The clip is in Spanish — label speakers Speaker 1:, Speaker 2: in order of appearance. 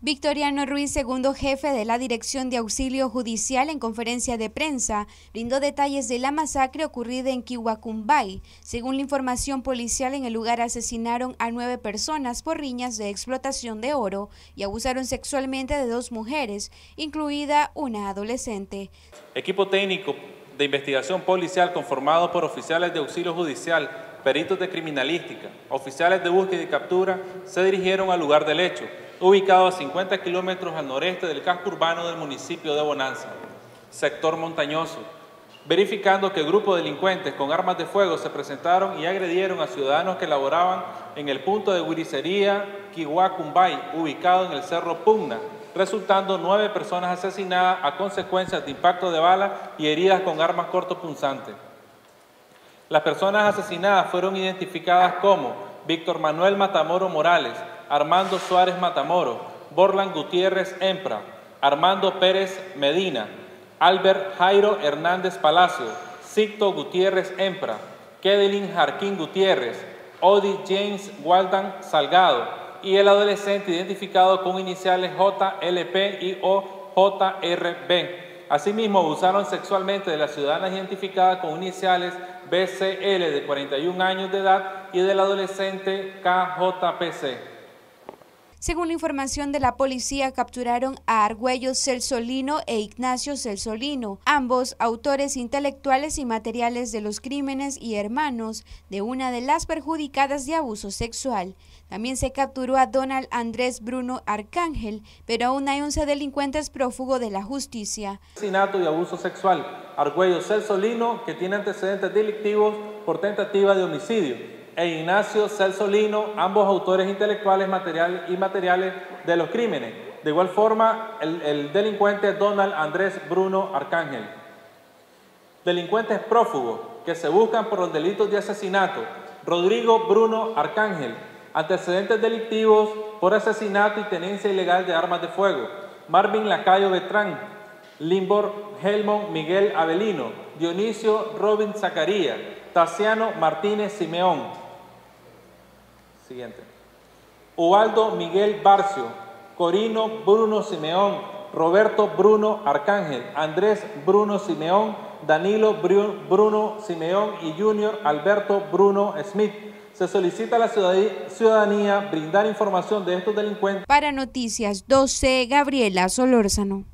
Speaker 1: Victoriano Ruiz, segundo jefe de la Dirección de Auxilio Judicial en conferencia de prensa, brindó detalles de la masacre ocurrida en Kiwakumbay. Según la información policial, en el lugar asesinaron a nueve personas por riñas de explotación de oro y abusaron sexualmente de dos mujeres, incluida una adolescente.
Speaker 2: Equipo técnico de investigación policial conformado por oficiales de auxilio judicial, peritos de criminalística, oficiales de búsqueda y captura, se dirigieron al lugar del hecho ubicado a 50 kilómetros al noreste del casco urbano del municipio de Bonanza, sector montañoso, verificando que el grupo de delincuentes con armas de fuego se presentaron y agredieron a ciudadanos que laboraban en el punto de huiricería Kiwakumbay, ubicado en el Cerro Pugna, resultando nueve personas asesinadas a consecuencia de impacto de bala y heridas con armas cortopunzantes. Las personas asesinadas fueron identificadas como Víctor Manuel Matamoro Morales, Armando Suárez Matamoro, Borlan Gutiérrez Empra, Armando Pérez Medina, Albert Jairo Hernández Palacio, Sicto Gutiérrez Empra, Kedelin Jarquín Gutiérrez, Odi James Waldan Salgado y el adolescente identificado con iniciales JLP y o JRB. Asimismo, abusaron sexualmente de la ciudadana identificada con iniciales BCL de 41 años de edad y del adolescente KJPC.
Speaker 1: Según la información de la policía, capturaron a Argüello Celsolino e Ignacio Celsolino, ambos autores intelectuales y materiales de los crímenes y hermanos de una de las perjudicadas de abuso sexual. También se capturó a Donald Andrés Bruno Arcángel, pero aún hay 11 delincuentes prófugos de la justicia.
Speaker 2: Asesinato y abuso sexual. Argüello Celsolino, que tiene antecedentes delictivos por tentativa de homicidio e Ignacio Celsolino, ambos autores intelectuales y materiales de los crímenes. De igual forma, el, el delincuente Donald Andrés Bruno Arcángel. Delincuentes prófugos que se buscan por los delitos de asesinato. Rodrigo Bruno Arcángel, antecedentes delictivos por asesinato y tenencia ilegal de armas de fuego. Marvin Lacayo Betrán, Limbor Helmont Miguel Avelino, Dionisio Robin Zacaría, Tassiano Martínez Simeón, Siguiente. Ubaldo Miguel Barcio, Corino Bruno Simeón, Roberto Bruno Arcángel, Andrés Bruno Simeón, Danilo Bruno Simeón y Junior Alberto Bruno Smith. Se solicita a la ciudadanía brindar información de estos delincuentes.
Speaker 1: Para Noticias 12, Gabriela Solórzano.